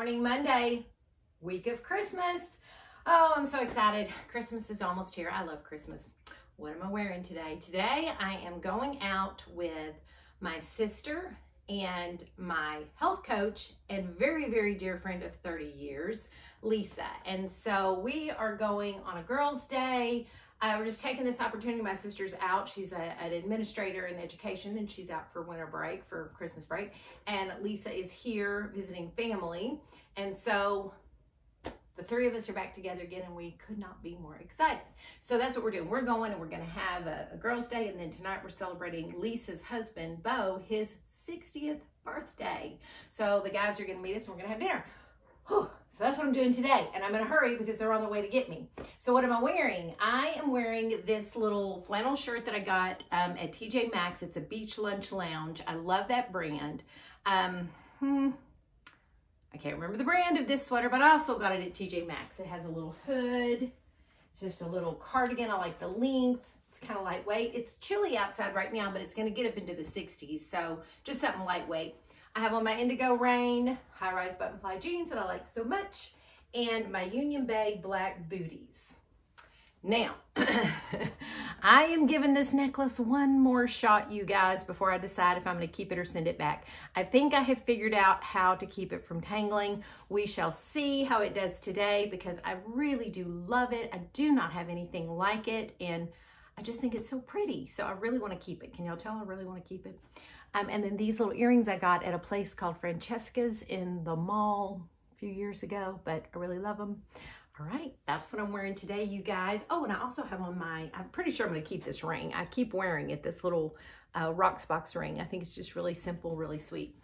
morning, Monday, week of Christmas. Oh, I'm so excited. Christmas is almost here. I love Christmas. What am I wearing today? Today, I am going out with my sister and my health coach and very, very dear friend of 30 years, Lisa. And so we are going on a girls' day. We're just taking this opportunity. My sister's out. She's a, an administrator in education and she's out for winter break, for Christmas break. And Lisa is here visiting family. And so the three of us are back together again and we could not be more excited. So that's what we're doing. We're going and we're going to have a, a girls' day. And then tonight we're celebrating Lisa's husband, Bo, his 60th birthday. So the guys are going to meet us and we're going to have dinner. Whew. So that's what I'm doing today. And I'm in a hurry because they're on their way to get me. So what am I wearing? I am wearing this little flannel shirt that I got um, at TJ Maxx. It's a Beach Lunch Lounge. I love that brand. Um, hmm, I can't remember the brand of this sweater, but I also got it at TJ Maxx. It has a little hood. It's just a little cardigan. I like the length. It's kind of lightweight. It's chilly outside right now, but it's going to get up into the 60s. So just something lightweight. I have on my Indigo Rain high-rise button-fly jeans that I like so much and my Union Bay black booties. Now, I am giving this necklace one more shot, you guys, before I decide if I'm going to keep it or send it back. I think I have figured out how to keep it from tangling. We shall see how it does today because I really do love it. I do not have anything like it, and I just think it's so pretty. So I really want to keep it. Can y'all tell I really want to keep it? Um, and then these little earrings I got at a place called Francesca's in the mall a few years ago, but I really love them. All right, that's what I'm wearing today, you guys. Oh, and I also have on my, I'm pretty sure I'm gonna keep this ring. I keep wearing it, this little uh, Rocksbox ring. I think it's just really simple, really sweet.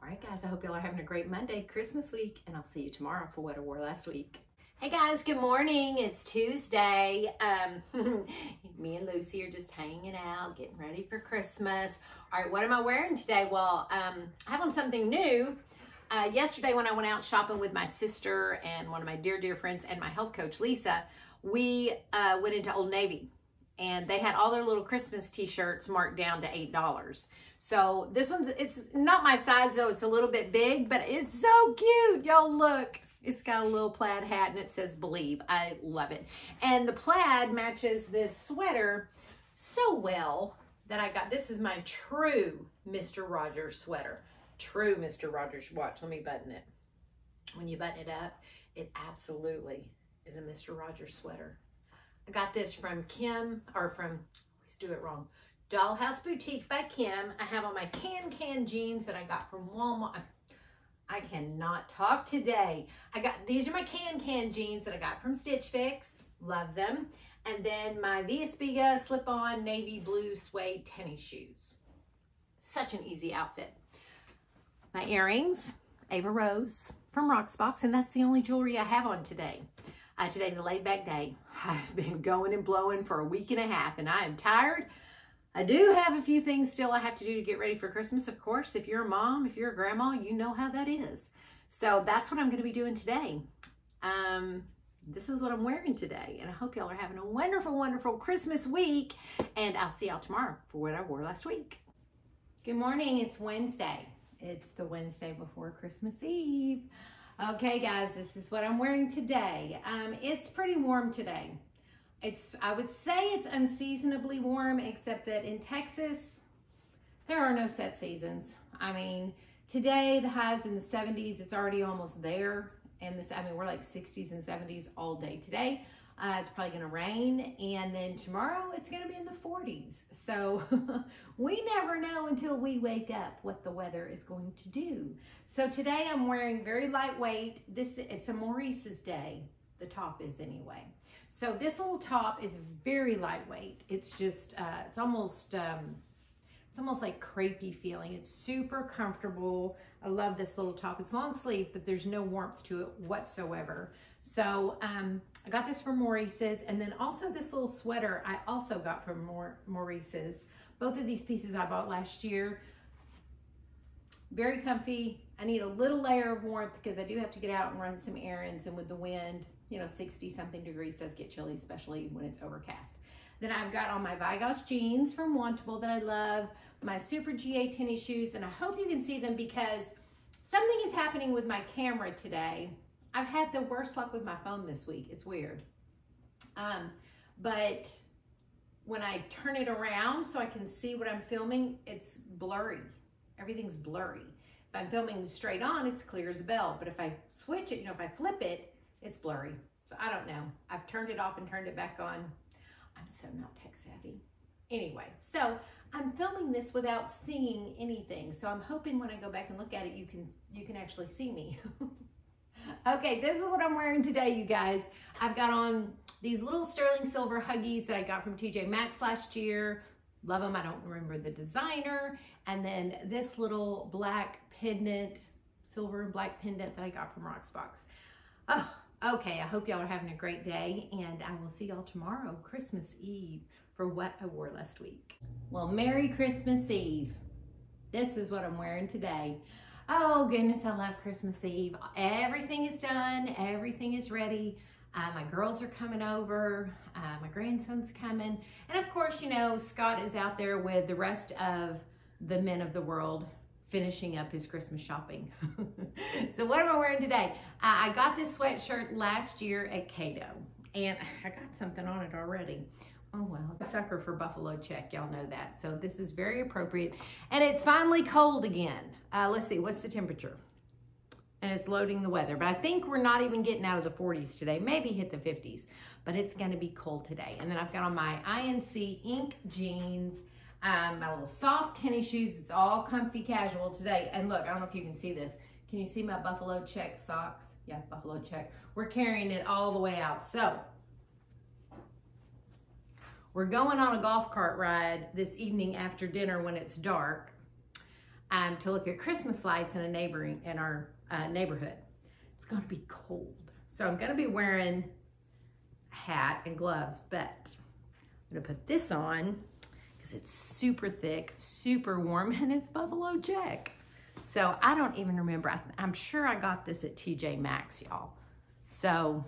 All right, guys, I hope y'all are having a great Monday, Christmas week, and I'll see you tomorrow for what I wore last week. Hey guys, good morning. It's Tuesday. Um, me and Lucy are just hanging out, getting ready for Christmas. All right, what am I wearing today? Well, um, I have on something new. Uh, yesterday when I went out shopping with my sister and one of my dear, dear friends and my health coach, Lisa, we uh, went into Old Navy and they had all their little Christmas t-shirts marked down to $8. So this one's, it's not my size though, it's a little bit big, but it's so cute. Y'all look. It's got a little plaid hat and it says believe. I love it. And the plaid matches this sweater so well that I got, this is my true Mr. Rogers sweater true Mr. Rogers watch. Let me button it. When you button it up, it absolutely is a Mr. Rogers sweater. I got this from Kim, or from, let's do it wrong, Dollhouse Boutique by Kim. I have on my KanCan jeans that I got from Walmart. I cannot talk today. I got, these are my KanCan jeans that I got from Stitch Fix. Love them. And then my Via slip-on navy blue suede tennis shoes. Such an easy outfit my earrings, Ava Rose from Rocksbox, and that's the only jewelry I have on today. Uh, today's a laid back day. I've been going and blowing for a week and a half and I am tired. I do have a few things still I have to do to get ready for Christmas, of course. If you're a mom, if you're a grandma, you know how that is. So that's what I'm going to be doing today. Um, this is what I'm wearing today. And I hope y'all are having a wonderful, wonderful Christmas week. And I'll see y'all tomorrow for what I wore last week. Good morning. It's Wednesday. It's the Wednesday before Christmas Eve. Okay, guys, this is what I'm wearing today. Um, it's pretty warm today. It's, I would say it's unseasonably warm, except that in Texas, there are no set seasons. I mean, today the highs in the 70s, it's already almost there. And this, I mean, we're like 60s and 70s all day today. Uh, it's probably going to rain. And then tomorrow it's going to be in the 40s. So we never know until we wake up what the weather is going to do. So today I'm wearing very lightweight. This It's a Maurice's day. The top is anyway. So this little top is very lightweight. It's just, uh, it's almost, um, it's almost like crepey feeling. It's super comfortable. I love this little top. It's long sleeve, but there's no warmth to it whatsoever. So um, I got this from Maurices. And then also this little sweater I also got from Maurices. Both of these pieces I bought last year. Very comfy. I need a little layer of warmth because I do have to get out and run some errands. And with the wind, you know, 60 something degrees does get chilly, especially when it's overcast. Then I've got on my Vigoss jeans from Wantable that I love, my Superga tennis shoes, and I hope you can see them because something is happening with my camera today. I've had the worst luck with my phone this week. It's weird. Um, but when I turn it around so I can see what I'm filming, it's blurry. Everything's blurry. If I'm filming straight on, it's clear as a bell. But if I switch it, you know, if I flip it, it's blurry. So I don't know. I've turned it off and turned it back on. I'm so not tech savvy. Anyway, so I'm filming this without seeing anything. So I'm hoping when I go back and look at it, you can you can actually see me. okay, this is what I'm wearing today, you guys. I've got on these little sterling silver Huggies that I got from TJ Maxx last year. Love them. I don't remember the designer. And then this little black pendant, silver and black pendant that I got from Rocksbox. Oh, okay. I hope y'all are having a great day and I will see y'all tomorrow, Christmas Eve, for what I wore last week. Well, Merry Christmas Eve. This is what I'm wearing today. Oh goodness, I love Christmas Eve. Everything is done. Everything is ready. Uh, my girls are coming over. Uh, my grandson's coming. And of course, you know, Scott is out there with the rest of the men of the world finishing up his Christmas shopping. so what am I wearing today? I got this sweatshirt last year at Cato and I got something on it already. Oh well, a sucker for buffalo check, y'all know that. So this is very appropriate. And it's finally cold again. Uh, let's see, what's the temperature? and it's loading the weather. But I think we're not even getting out of the 40s today, maybe hit the 50s, but it's gonna be cold today. And then I've got on my INC ink jeans, um, my little soft tennis shoes. It's all comfy casual today. And look, I don't know if you can see this. Can you see my buffalo check socks? Yeah, buffalo check. We're carrying it all the way out. So we're going on a golf cart ride this evening after dinner when it's dark um, to look at Christmas lights in a neighboring in our uh, neighborhood. It's going to be cold. So I'm going to be wearing a hat and gloves, but I'm going to put this on because it's super thick, super warm, and it's buffalo Jack. So I don't even remember. I, I'm sure I got this at TJ Maxx, y'all. So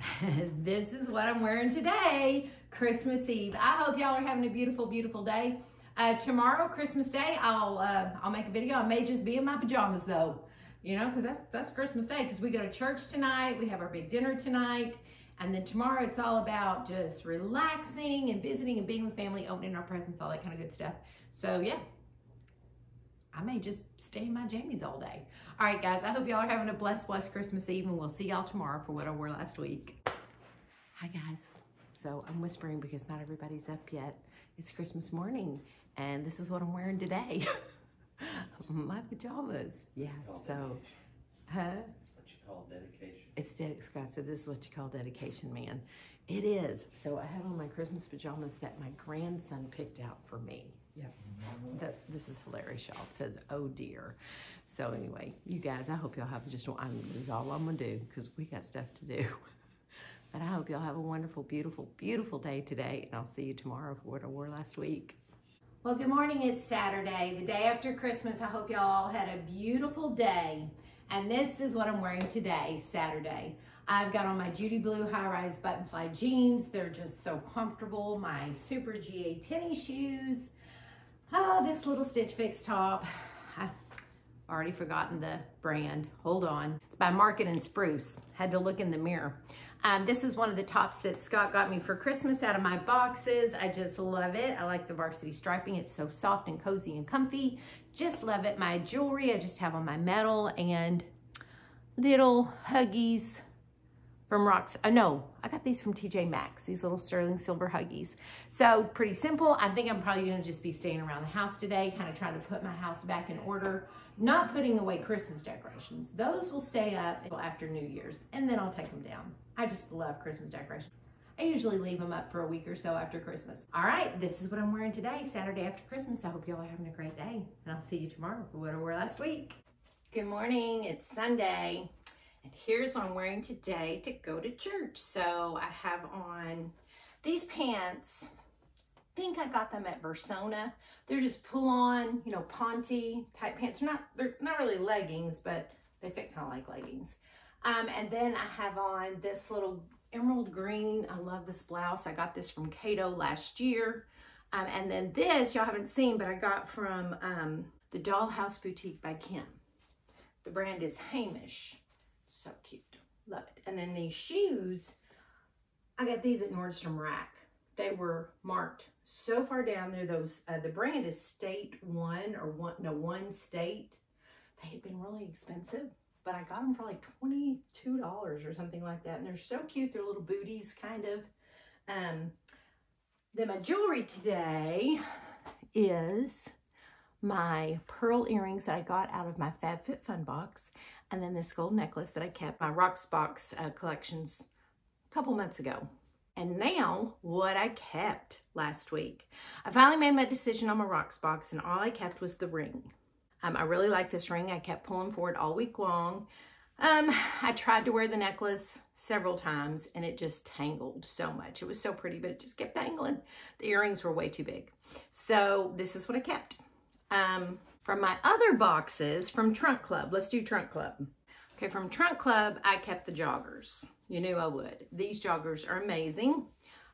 this is what I'm wearing today, Christmas Eve. I hope y'all are having a beautiful, beautiful day. Uh, tomorrow, Christmas Day, I'll uh, I'll make a video. I may just be in my pajamas though, you know, because that's that's Christmas Day. Because we go to church tonight, we have our big dinner tonight, and then tomorrow it's all about just relaxing and visiting and being with family, opening our presents, all that kind of good stuff. So yeah, I may just stay in my jammies all day. All right, guys, I hope y'all are having a blessed, blessed Christmas Eve, and we'll see y'all tomorrow for what I wore last week. Hi, guys. So I'm whispering because not everybody's up yet. It's Christmas morning, and this is what I'm wearing today. My pajamas. Yeah, so, huh? What you call dedication. It's dedication. Scott said this is what you call dedication, man. It is. So I have on my Christmas pajamas that my grandson picked out for me. Yeah. Mm-hmm. That, this is hilarious, y'all. It says, oh dear. So anyway, you guys, I hope y'all have just one. This is all I'm to do because we got stuff to do. but I hope y'all have a wonderful, beautiful, beautiful day today. And I'll see you tomorrow for what I wore last week. Well, good morning. It's Saturday, the day after Christmas. I hope y'all had a beautiful day. And this is what I'm wearing today, Saturday. I've got on my Judy Blue high-rise button-fly jeans. They're just so comfortable. My Superga tennis shoes. Oh, this little Stitch Fix top. I've already forgotten the brand. Hold on. It's by Market and Spruce. Had to look in the mirror. Um, this is one of the tops that Scott got me for Christmas out of my boxes. I just love it. I like the varsity striping. It's so soft and cozy and comfy. Just love it. My jewelry, I just have on my medal and little Huggies from Rocks. Oh, no, I got these from TJ Maxx, these little sterling silver Huggies. So pretty simple. I think I'm probably gonna just be staying around the house today, kind of trying to put my house back in order. Not putting away Christmas decorations. Those will stay up until after New Year's, and then I'll take them down. I just love Christmas decorations. I usually leave them up for a week or so after Christmas. All right, this is what I'm wearing today, Saturday after Christmas. I hope y'all are having a great day, and I'll see you tomorrow for what I wore last week. Good morning, it's Sunday, and here's what I'm wearing today to go to church. So I have on these pants. Think I got them at Versona. They're just pull on, you know, ponte type pants. They're not, they're not really leggings, but they fit kind of like leggings. Um, and then I have on this little emerald green. I love this blouse. I got this from Cato last year. Um, and then this, y'all haven't seen, but I got from um, the Dollhouse Boutique by Kim. The brand is Hamish. So cute. Love it. And then these shoes, I got these at Nordstrom Rack. They were marked so far down there. Those uh, The brand is State One or one, no, One State. They had been really expensive, but I got them for like $22 or something like that. And they're so cute. They're little booties, kind of. Um, then my jewelry today is my pearl earrings that I got out of my FabFitFun box, and then this gold necklace that I kept my Rocksbox uh, collections a couple months ago. And now, what I kept last week. I finally made my decision on my Rocksbox, and all I kept was the ring. Um, I really like this ring. I kept pulling for it all week long. Um, I tried to wear the necklace several times, and it just tangled so much. It was so pretty, but it just kept tangling. The earrings were way too big. So this is what I kept. Um, from my other boxes from Trunk Club, let's do Trunk Club. Okay, from Trunk Club, I kept the joggers. You knew I would. These joggers are amazing.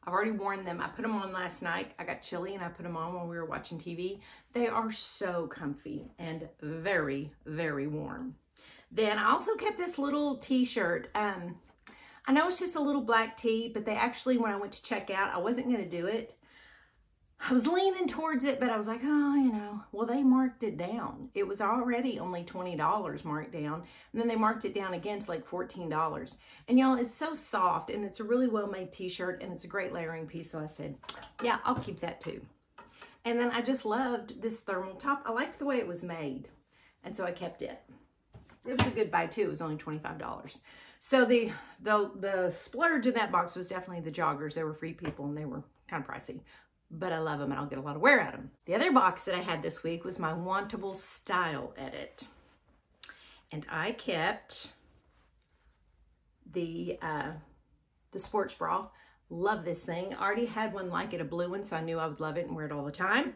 I've already worn them. I put them on last night. I got chilly and I put them on while we were watching TV. They are so comfy and very, very warm. Then I also kept this little t-shirt. Um, I know it's just a little black tee, but they actually, when I went to check out, I wasn't going to do it. I was leaning towards it, but I was like, oh, you know, well, they marked it down. It was already only $20 marked down. And then they marked it down again to like $14. And y'all, it's so soft and it's a really well-made t-shirt and it's a great layering piece. So I said, yeah, I'll keep that too. And then I just loved this thermal top. I liked the way it was made. And so I kept it. It was a good buy too. It was only $25. So the, the, the splurge in that box was definitely the joggers. They were free people and they were kind of pricey but I love them and I'll get a lot of wear out of them. The other box that I had this week was my Wantable Style Edit. And I kept the, uh, the sports bra. Love this thing. Already had one like it, a blue one, so I knew I would love it and wear it all the time.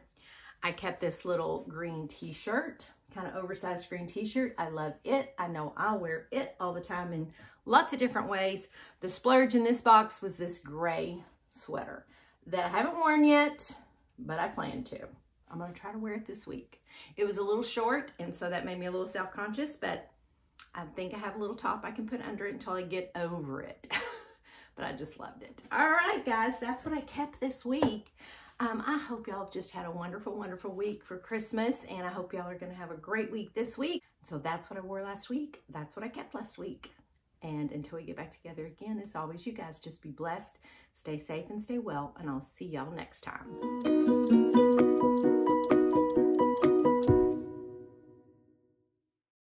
I kept this little green t-shirt, kind of oversized green t-shirt. I love it. I know I'll wear it all the time in lots of different ways. The splurge in this box was this gray sweater that I haven't worn yet, but I plan to. I'm to try to wear it this week. It was a little short, and so that made me a little self-conscious, but I think I have a little top I can put under it until I get over it. but I just loved it. All right, guys, that's what I kept this week. Um, I hope y'all have just had a wonderful, wonderful week for Christmas, and I hope y'all are to have a great week this week. So that's what I wore last week. That's what I kept last week. And until we get back together again, as always, you guys just be blessed, stay safe, and stay well. And I'll see y'all next time.